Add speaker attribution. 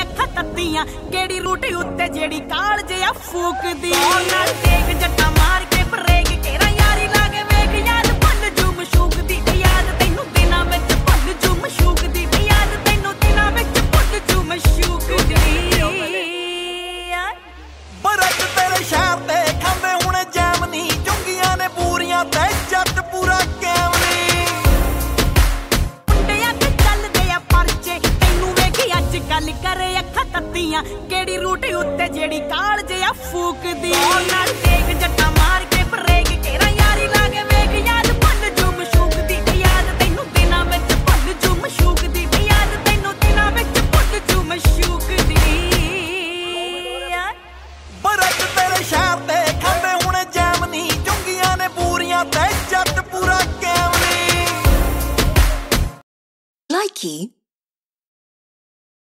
Speaker 1: ਅੱਖਾਂ ਤੱਤੀਆਂ ਕਿਹੜੀ ਰੂਟੀ ਉੱਤੇ ਜਿਹੜੀ ਕਾਲਜ ਆ ਫੂਕਦੀ। ਉਹ ਨਾਟੀ ਕਰੇ ਅੱਖਾਂ ਤੱਤੀਆਂ ਕਿਹੜੀ ਰੂਟ ਉੱਤੇ ਜਿਹੜੀ ਕਾਲ ਜਿਆ ਫੂਕਦੀ? ਨਾਲ ਦੇਖ ਜੱਟਾ ਮਾਰ ਕੇ ਬਰੇਕ ਕੇਰਾ ਯਾਰੀ ਲਾਗੇ ਵੇਖ ਯਾਦ ਭੁੱਲ ਜੂ ਮਸ਼ੂਕ ਦੀ ਯਾਦ ਤੈਨੂੰ ਦਿਨਾਂ ਵਿੱਚ ਭੁੱਲ ਜੂ ਮਸ਼ੂਕ ਦੀ ਯਾਦ ਤੈਨੂੰ ਦਿਨਾਂ ਵਿੱਚ ਭੁੱਲ ਜੂ ਮਸ਼ੂਕ ਦੀ
Speaker 2: ਬਰਤ ਤੇਰੇ ਸ਼ਹਿਰ ਤੇ ਖਾਂਦੇ ਹੁਣੇ ਜੈਮਨੀ ਚੁੰਗੀਆਂ ਨੇ ਪੂਰੀਆਂ ਤੇ ਜੱਟ ਪੂਰਾ ਕੈਮਨੀ।
Speaker 3: Likey